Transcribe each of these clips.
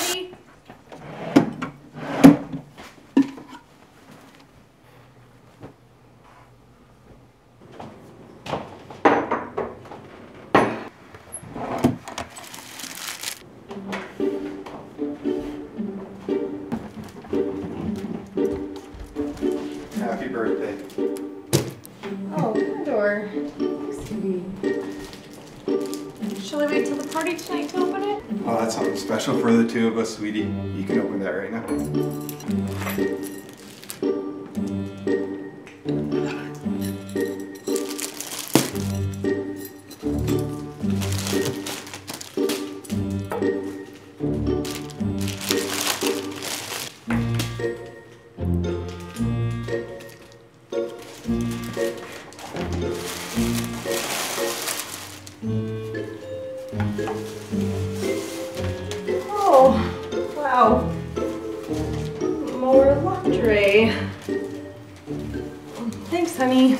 ready? Happy birthday. Oh, Condor. Shall I wait till the party tonight, Oh, that's something special for the two of us, sweetie. You can open that right now. Oh, wow. More laundry. Thanks, honey.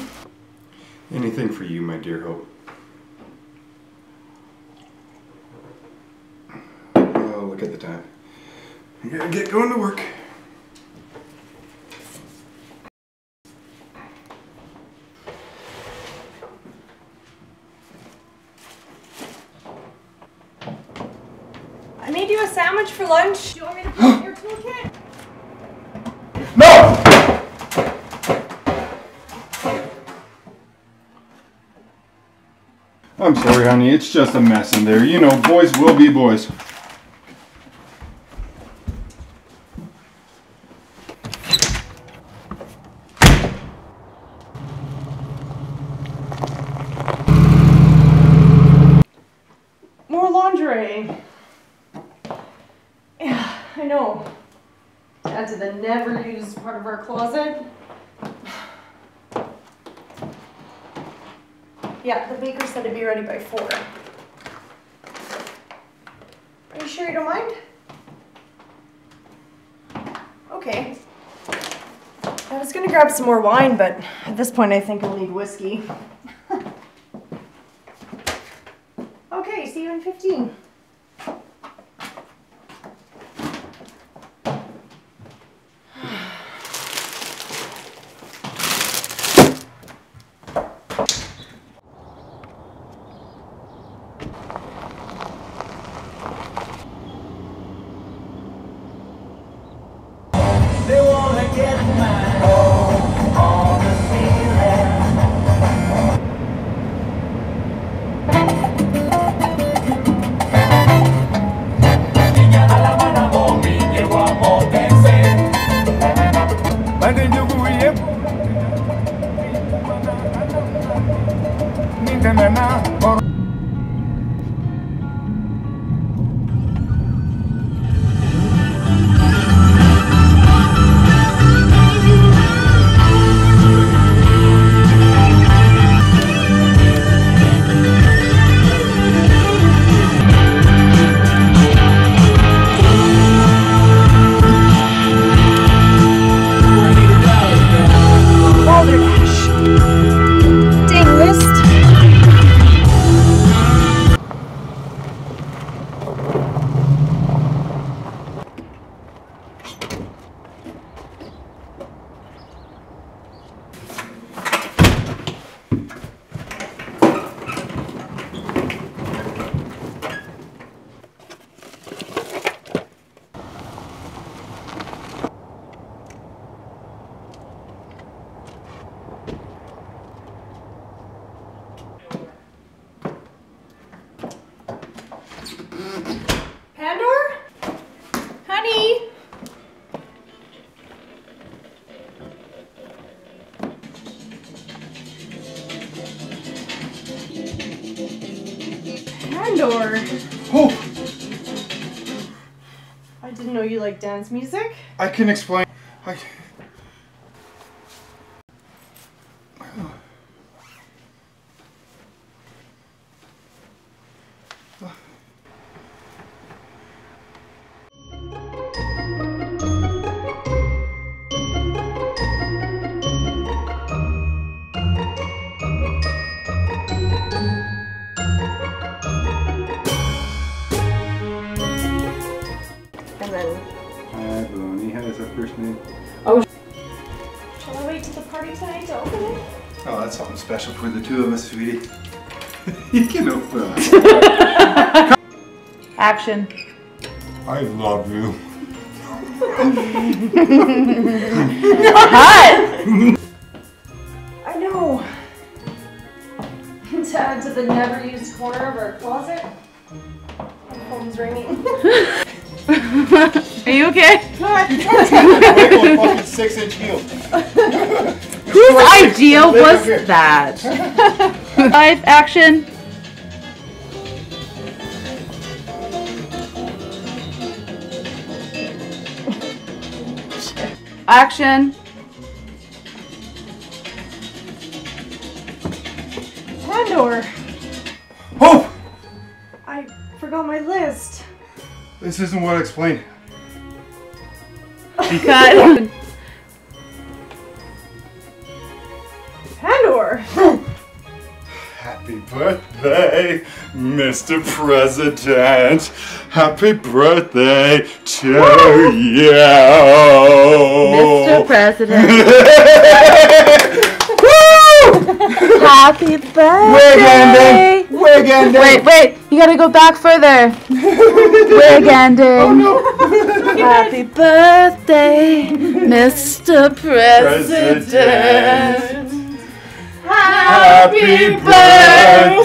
Anything for you, my dear Hope. Oh, look at the time. I gotta get going to work. I made you a sandwich for lunch. Do you want me to put your toolkit? No! I'm sorry, honey. It's just a mess in there. You know, boys will be boys. More lingerie. Yeah, I know. Add to the never used part of our closet. Yeah, the baker said it'd be ready by four. Are you sure you don't mind? Okay. I was gonna grab some more wine, but at this point I think I'll need whiskey. okay, see you in 15. Nintendana like dance music. I can explain. I. And then, Hi, Bonnie. How is her first name? Oh. Shall I wait to the party tonight to open it? Oh, that's something special for the two of us, sweetie. you can open it. Action. I love you. Hot! I know. To add to the never used corner of our closet, my phone's ringing. Are you okay? Michael, fucking six inch heel. Whose idea was up here. that? Live action. Action. Pandor, Oh! I forgot my list. This isn't what I explained. Cut. Pandor. Happy birthday, Mr. President. Happy birthday to you. Mr. President. Happy birthday. Wig ending. Wig ending. Wait, wait. You gotta go back further. Wig ending. Oh no. Happy birthday, Mr. President. President. Happy birthday to